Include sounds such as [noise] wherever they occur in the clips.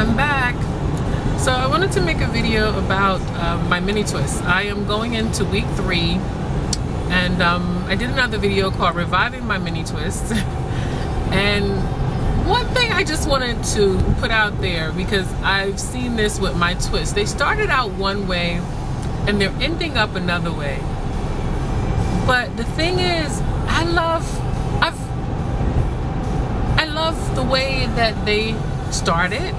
I'm back. So I wanted to make a video about um, my mini twist. I am going into week three and um, I did another video called Reviving My Mini Twist. [laughs] and one thing I just wanted to put out there because I've seen this with my twists. They started out one way and they're ending up another way. But the thing is, I love, I've, I love the way that they started.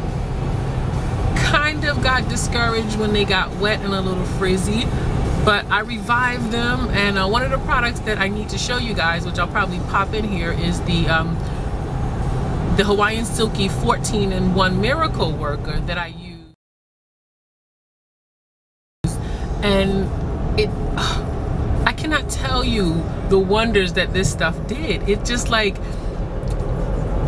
Kind of got discouraged when they got wet and a little frizzy, but I revived them. And uh, one of the products that I need to show you guys, which I'll probably pop in here, is the um, the Hawaiian Silky 14 in 1 Miracle Worker that I use. And it, uh, [sighs] I cannot tell you the wonders that this stuff did. It just like,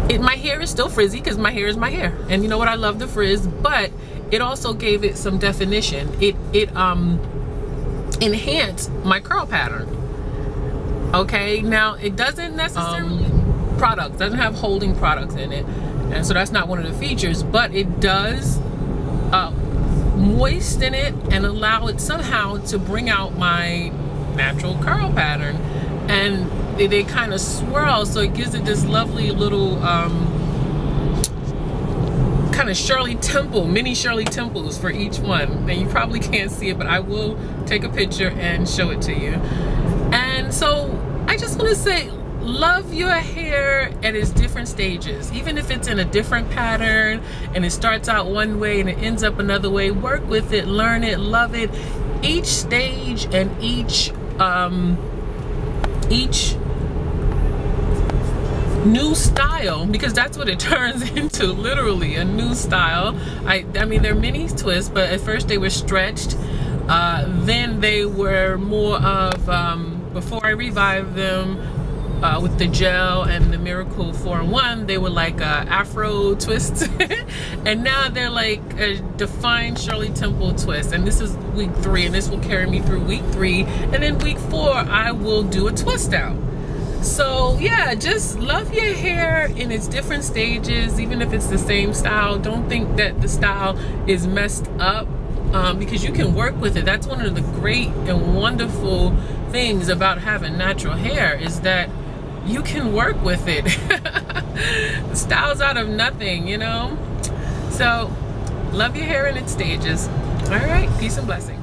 it, my hair is still frizzy because my hair is my hair. And you know what? I love the frizz, but it also gave it some definition. It, it um, enhanced my curl pattern. Okay, now it doesn't necessarily, um, products, doesn't have holding products in it. And so that's not one of the features, but it does uh, moisten it and allow it somehow to bring out my natural curl pattern. And they, they kind of swirl so it gives it this lovely little um, kind of Shirley Temple, mini Shirley Temples for each one. And you probably can't see it, but I will take a picture and show it to you. And so I just want to say, love your hair at its different stages. Even if it's in a different pattern and it starts out one way and it ends up another way, work with it, learn it, love it. Each stage and each um, each new style because that's what it [laughs] turns into literally a new style i i mean they're mini twists but at first they were stretched uh, then they were more of um, before i revived them uh, with the gel and the Miracle 4-in-1, they were like uh, Afro twists. [laughs] and now they're like a defined Shirley Temple twist. And this is week three, and this will carry me through week three. And then week four, I will do a twist out. So yeah, just love your hair in its different stages, even if it's the same style. Don't think that the style is messed up um, because you can work with it. That's one of the great and wonderful things about having natural hair is that you can work with it. [laughs] Styles out of nothing, you know? So, love your hair in its stages. All right, peace and blessings.